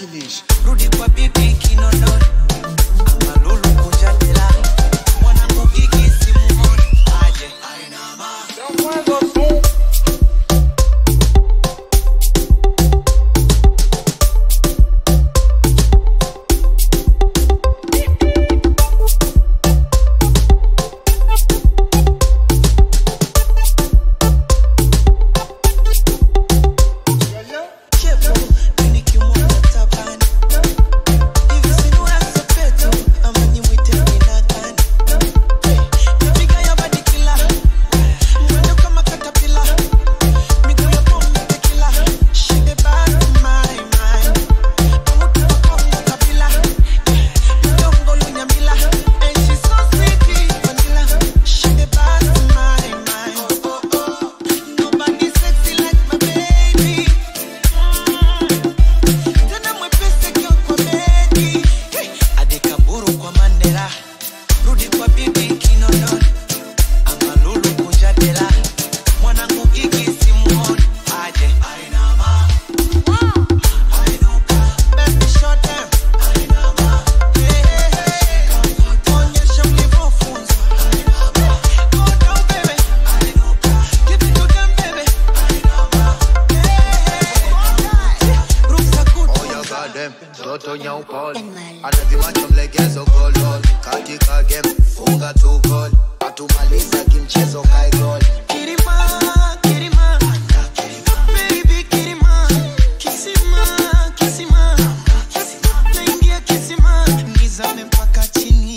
mandela rudi kwa bibi kinondoni. Amalulu game, mtoto nyaupole anavimacho mlegezo golol katika game, funga tu gol atumaliza kimchezo kae Kisima, kisima, kisima, kisima, kisima, Kisima, kisima. Kisima. kisima, kisima nizame mpaka chini